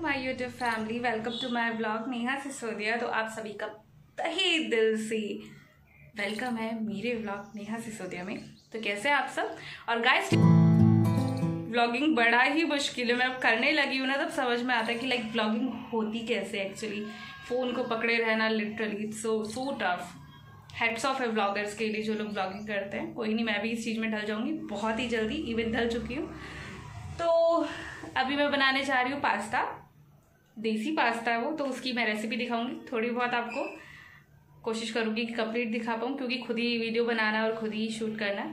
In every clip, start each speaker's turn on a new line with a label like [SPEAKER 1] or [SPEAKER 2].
[SPEAKER 1] My YouTube family welcome to my blog Neha Sisodia तो आप सभी का तहे दिल से वेलकम है मेरे ब्लॉग नेहा सिसोदिया में। तो कैसे आप सब? और गाइस ब्लॉगिंग बड़ा ही मुश्किल है। मैं अब करने लगी हूँ ना, तब समझ में आता है कि लाइक ब्लॉगिंग होती कैसे एक्चुअली फ़ोन को पकड़े रहना literally so so tough hats off है ब्लॉगर्स के लिए जो लोग ब्लॉगिंग करते हैं। कोई नहीं, मैं भी इस चीज़ में ढल जाऊँगी, बहुत ही जल्दी इवन ढल चुकी हूँ। तो अभी मैं बनाने जा रही हूँ पास्ता। देसी पास्ता है वो तो उसकी मैं रेसिपी दिखाऊँगी थोड़ी बहुत आपको। कोशिश करूँगी कि कंप्लीट दिखा पाऊँ, क्योंकि खुद ही वीडियो बनाना और खुद ही शूट करना।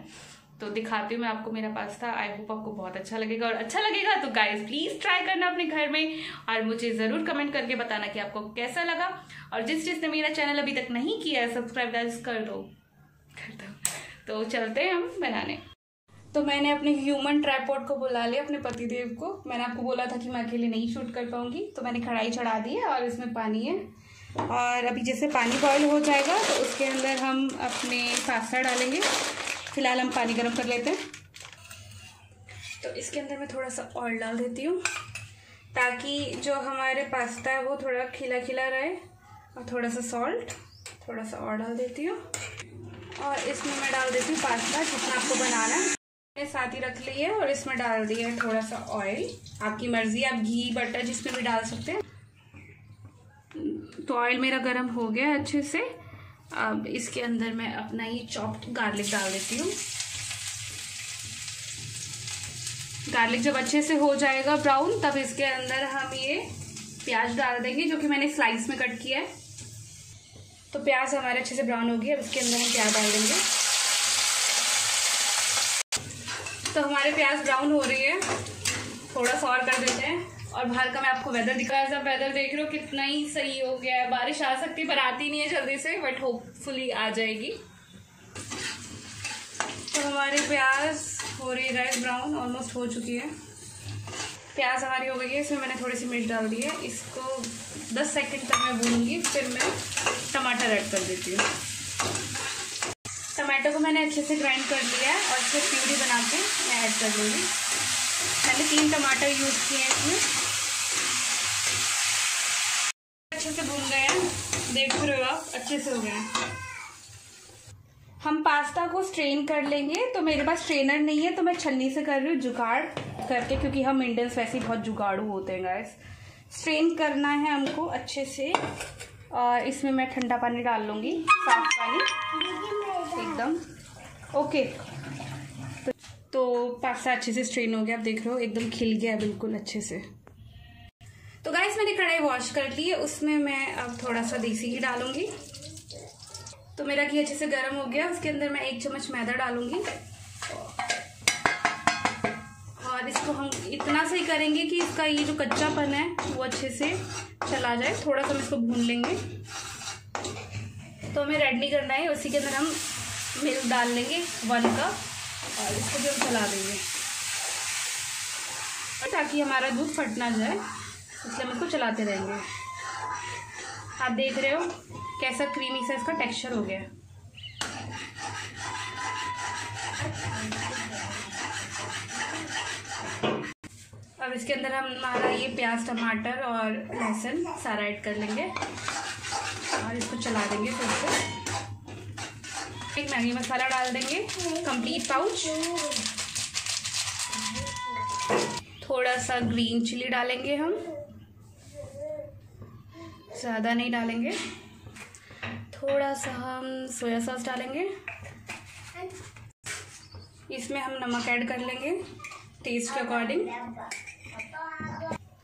[SPEAKER 1] तो दिखाती हूँ मैं आपको मेरा पास्ता। आई होप आपको बहुत अच्छा लगेगा। और अच्छा लगेगा तो गाइस प्लीज़ ट्राई करना अपने घर में। और मुझे ज़रूर कमेंट करके बताना कि आपको कैसा लगा। और जिस जिसने मेरा चैनल अभी तक नहीं किया है सब्सक्राइब कर दो। कर दो। तो चलते हैं हम बनाने। तो मैंने अपने ह्यूमन ट्राईपोर्ट को बुला लिया, अपने पतिदेव को। मैंने आपको बोला था कि मैं अकेले नहीं शूट कर पाऊँगी तो मैंने कढ़ाई चढ़ा दी है और इसमें पानी है। और अभी जैसे पानी बॉयल हो जाएगा तो उसके अंदर हम अपने पास्ता डालेंगे। फ़िलहाल हम पानी गर्म कर लेते हैं। तो इसके अंदर मैं थोड़ा सा ऑयल डाल देती हूँ, ताकि जो हमारे पास्ता है वो थोड़ा खिला खिला रहे, और थोड़ा सा सॉल्ट थोड़ा सा और डाल देती हूँ। और इसमें मैं डाल देती हूँ पास्ता, जितना आपको बनाना है। मैंने साथ ही रख ली है और इसमें डाल दिया है थोड़ा सा ऑयल आपकी मर्ज़ी, आप घी बटर जिसमें भी डाल सकते हैं। तो ऑयल मेरा गर्म हो गया अच्छे से। अब इसके अंदर मैं अपना ये चॉप्ड गार्लिक डाल देती हूँ। गार्लिक जब अच्छे से हो जाएगा ब्राउन तब इसके अंदर हम ये प्याज डाल देंगे, जो कि मैंने स्लाइस में कट किया है। तो प्याज हमारे अच्छे से ब्राउन हो गया अब इसके अंदर हम प्याज डाल देंगे? तो हमारे प्याज ब्राउन हो रही है। थोड़ा सा और कर देते हैं। और बाहर का मैं आपको वेदर दिखा ऐसा वेदर देख रहे हो, कितना ही सही हो गया है। बारिश आ सकती, पर आती नहीं है जल्दी से बट होपफुली आ जाएगी। तो हमारे प्याज हो रही है गाइस ब्राउन ऑलमोस्ट हो चुकी है। प्याज हमारी हो गई है, इसमें मैंने थोड़ी सी मिर्च डाल दी है। इसको 10 सेकंड तक मैं भूनूँगी, फिर मैं टमाटर ऐड कर देती हूँ। टमाटो को मैंने अच्छे से ग्राइंड कर लिया है और इसको प्यूरी बना के मैं ऐड कर लूँगी मैंने तीन टमाटर यूज़ किए हैं इसमें। अच्छे से भून गए हैं। देख रहे हो आप, अच्छे से हो गए हैं। हम पास्ता को स्ट्रेन कर लेंगे तो मेरे पास स्ट्रेनर नहीं है तो मैं छन्नी से कर रही हूँ जुगाड़ करके, क्योंकि हम इंडियंस वैसे ही बहुत जुगाड़ू होते हैं गैस स्ट्रेन करना है हमको अच्छे से, और इसमें मैं ठंडा पानी डाल लूँगी, साफ़ पानी। एकदम। ओके तो, तो पास्ता अच्छे से स्ट्रेन हो गया आप देख रहे हो एकदम खिल गया बिल्कुल अच्छे से। तो गाइस मैंने कढ़ाई वॉश कर ली है उसमें मैं अब थोड़ा सा देसी घी डालूँगी। तो मेरा घी अच्छे से गर्म हो गया उसके अंदर मैं एक चम्मच मैदा डालूँगी। और इसको हम इतना सही करेंगे कि इसका ये जो कच्चापन है वो अच्छे से चला जाए। थोड़ा सा हम इसको भून लेंगे। तो हमें रेड नहीं करना है उसी के अंदर हम मिल्क डाल लेंगे वन कप और इसको भी हम चला देंगे। ताकि हमारा दूध फट ना जाए, इसलिए हम इसको चलाते रहेंगे। आप देख रहे हो कैसा क्रीमी सा इसका टेक्सचर हो गया। अब इसके अंदर हम हमारा ये प्याज, टमाटर और लहसुन सारा ऐड कर लेंगे। और इसको चला देंगे फिर से। मैगी मसाला डाल देंगे। कंप्लीट पाउच थोड़ा सा ग्रीन चिली डालेंगे हम। ज़्यादा नहीं डालेंगे। थोड़ा सा हम सोया सॉस डालेंगे। इसमें हम नमक ऐड कर लेंगे टेस्ट के अकॉर्डिंग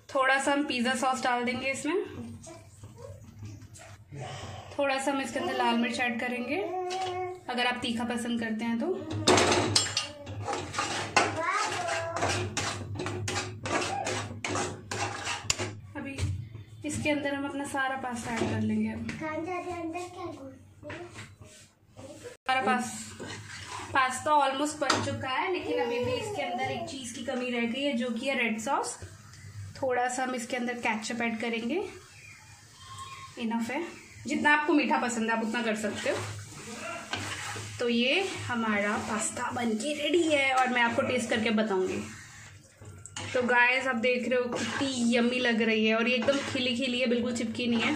[SPEAKER 1] थोड़ा सा हम पिज़्ज़ा सॉस डाल देंगे इसमें। थोड़ा सा हम इसके अंदर लाल मिर्च ऐड करेंगे। अगर आप तीखा पसंद करते हैं तो। अभी इसके अंदर हम अपना सारा पास्ता ऐड कर लेंगे हमारा पास, पास्ता ऑलमोस्ट बन चुका है, लेकिन अभी भी इसके अंदर एक चीज़ की कमी रह गई है, जो कि है रेड सॉस थोड़ा सा हम इसके अंदर कैचअप ऐड करेंगे। इनफ है। जितना आपको मीठा पसंद है, आप उतना कर सकते हो। तो ये हमारा पास्ता बन के रेडी है और मैं आपको टेस्ट करके बताऊँगी। तो गाइस आप देख रहे हो कितनी यम्मी लग रही है और ये एकदम खिली खिली है, बिल्कुल चिपकी नहीं है।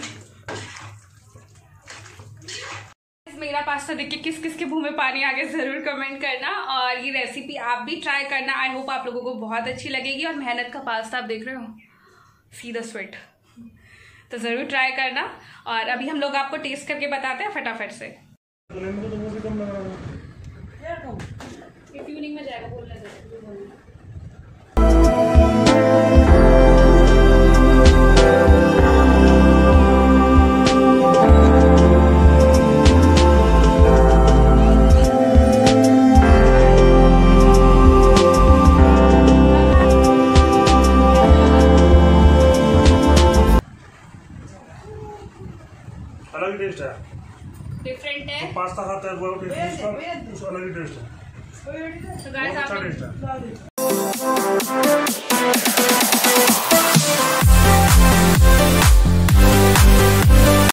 [SPEAKER 1] मेरा पास्ता देख के किस किस के मुँह में पानी आ गया, ज़रूर कमेंट करना और ये रेसिपी आप भी ट्राई करना। आई होप आप लोगों को बहुत अच्छी लगेगी और मेहनत का पास्ता आप देख रहे हो। सी द स्वेट तो ज़रूर ट्राई करना और अभी हम लोग आपको टेस्ट करके बताते हैं फटाफट से। ट्यूनिंग में जाएगा बोलने
[SPEAKER 2] अलग टेस्ट है।
[SPEAKER 1] डिफरेंट है।
[SPEAKER 2] पास्ता खाता है वो अलग ही टेस्ट है।
[SPEAKER 1] तो गाइस आप